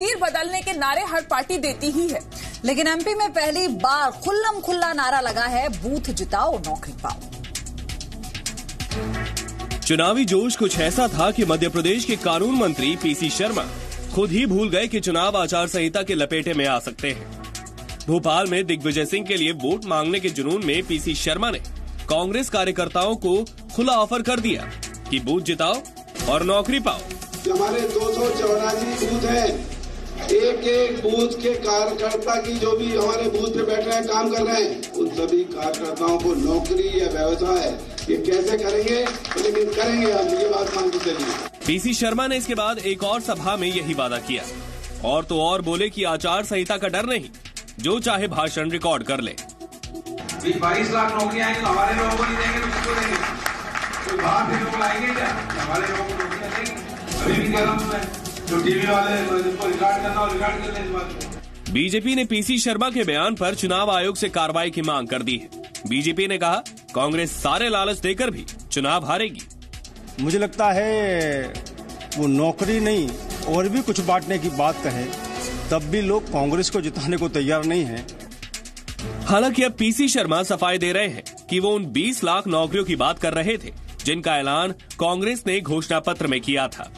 तीर बदलने के नारे हर पार्टी देती ही है। लेकिन एमपी में पहली बार खुल्लम खुल्ला नारा लगा है बूथ जिताओ नौकरी पाओ। चुनावी जोश कुछ ऐसा था कि मध्य प्रदेश के कानून मंत्री पीसी शर्मा खुद ही भूल गए कि चुनाव आचार संहिता के लपेटे में आ सकते हैं। भोपाल में दिग्विजय सिंह के लिए वोट मांगने के जुनून में पीसी शर्मा ने कांग्रेस कार्यकर्ताओं को खुला ऑफ़र कर दिया कि बूथ जिताओ और नौकरी पाओ। हमारे दो सौ चौरासी बूथ हैं। एक एक बूथ के कार्यकर्ता की जो भी हमारे बूथ पे बैठ रहे हैं काम कर रहे हैं उन सभी कार्यकर्ताओं को नौकरी या व्यवसाय ये कैसे करेंगे? लेकिन करेंगे हम ये बात मान के चलिए पीसी शर्मा ने इसके बाद एक और सभा में यही वादा किया। और तो और बोले कि आचार संहिता का डर नहीं जो चाहे भाषण रिकॉर्ड कर ले। बाईस लाख नौकरी आएँगी तो हमारे लोगों को नहीं देंगे तो किसको देंगे? कोई बाहर से लोग लाएँगे क्या? हमारे लोगों को नौकरियाँ देंगे। अभी भी कह रहा हूँ मैं जो टीवी वाले जिनको रिकॉर्ड करना रिकॉर्ड कर इस बात को। बीजेपी ने पीसी शर्मा के बयान पर चुनाव आयोग से कार्रवाई की मांग कर दी है। बीजेपी ने कहा कांग्रेस सारे लालच देकर भी चुनाव हारेगी। मुझे लगता है वो नौकरी नहीं और भी कुछ बांटने की बात कहे तब भी लोग कांग्रेस को जिताने को तैयार नहीं है। हालाँकि अब पीसी शर्मा सफ़ाई दे रहे हैं कि वो उन 20 लाख नौकरियों की बात कर रहे थे जिनका ऐलान कांग्रेस ने घोषणा पत्र में किया था।